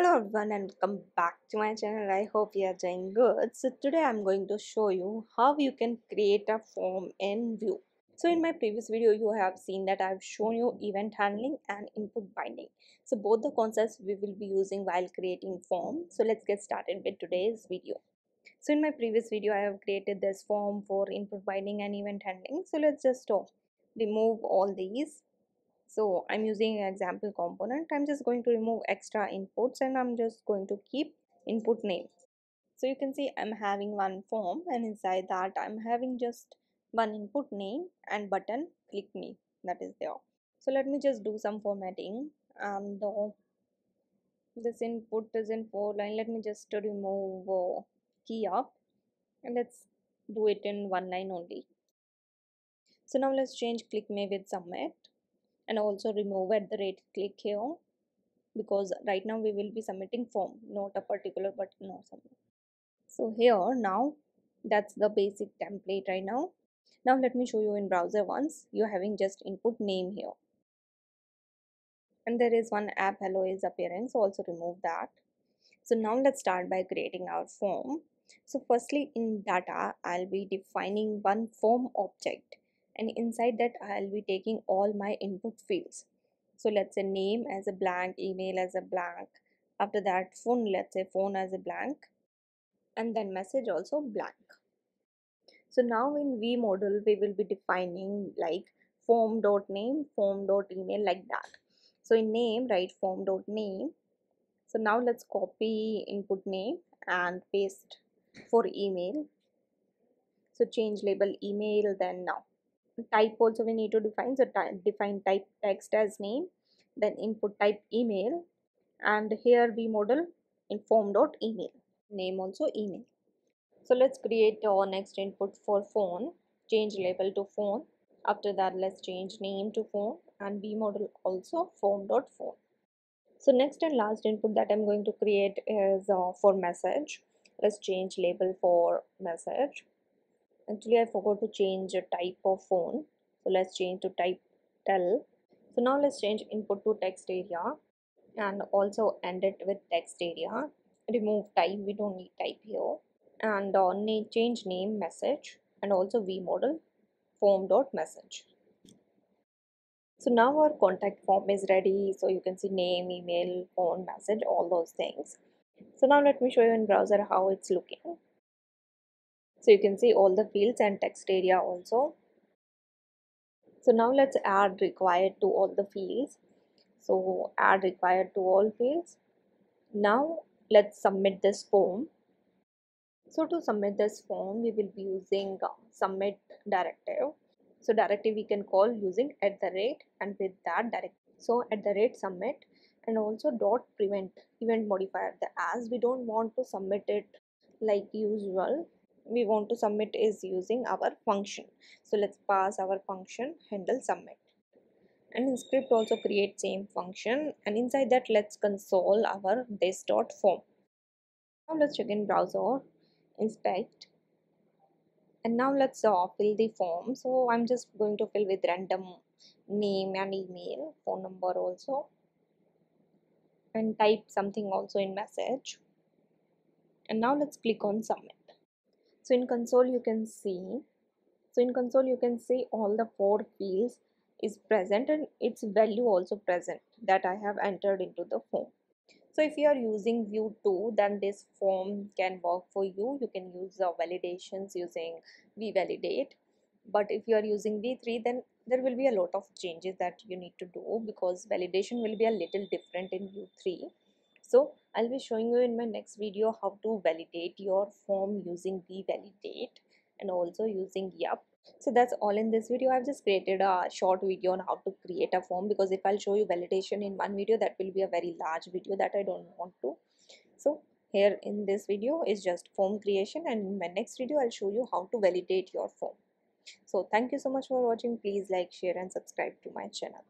Hello everyone and welcome back to my channel. I hope you are doing good. So today I'm going to show you how you can create a form in Vue. So in my previous video you have seen that I've shown you event handling and input binding. So both the concepts we will be using while creating form. So let's get started with today's video. So in my previous video I have created this form for input binding and event handling. So let's just uh, remove all these so i'm using an example component. I'm just going to remove extra inputs and i'm just going to keep input name. So you can see i'm having one form and inside that i'm having just one input name and button click me. That is there. So let me just do some formatting. And uh, this input is in four line. Let me just remove uh, key up and let's do it in one line only. So now let's change click me with submit and also remove at the rate click here. Because right now we will be submitting form not a particular but no submit. So here now that's the basic template right now. Now let me show you in browser once. You're having just input name here. And there is one app hello is appearing so also remove that. So now let's start by creating our form. So firstly in data i'll be defining one form object and inside that I'll be taking all my input fields. So let's say name as a blank, email as a blank. After that phone, let's say phone as a blank and then message also blank. So now in V model, we will be defining like form dot name, form dot email like that. So in name, write form dot name. So now let's copy input name and paste for email. So change label email then now type also we need to define. So define type text as name then input type email and here v model inform dot email name also email. So let's create our next input for phone change label to phone. After that let's change name to phone and v model also form dot phone so next and last input that i'm going to create is uh, for message. Let's change label for message actually I forgot to change a type of phone. So let's change to type tel so now let's change input to text area and also end it with text area. Remove type. We don't need type here. And uh, change name message and also v model form dot message. So now our contact form is ready. So you can see name email phone message all those things. So now let me show you in browser how it's looking so you can see all the fields and text area also. So now let's add required to all the fields. So add required to all fields. Now let's submit this form. So to submit this form we will be using submit directive. So directive we can call using at the rate and with that direct so at the rate submit and also dot prevent event modifier. The as we don't want to submit it like usual we want to submit is using our function. So let's pass our function handle submit. And in script also create same function. And inside that let's console our this dot form. Now let's check in browser inspect. And now let's uh, fill the form. So i'm just going to fill with random name and email phone number also. And type something also in message. And now let's click on submit so in console you can see so in console you can see all the four fields is present and its value also present that I have entered into the form. So if you are using Vue 2 then this form can work for you. You can use the validations using VeeValidate but if you are using Vue 3 then there will be a lot of changes that you need to do because validation will be a little different in Vue 3 so i'll be showing you in my next video how to validate your form using VeeValidate and also using yup. So that's all in this video. I've just created a short video on how to create a form because if i'll show you validation in one video that will be a very large video that i don't want to. So here in this video is just form creation and in my next video i'll show you how to validate your form. So thank you so much for watching. Please like share and subscribe to my channel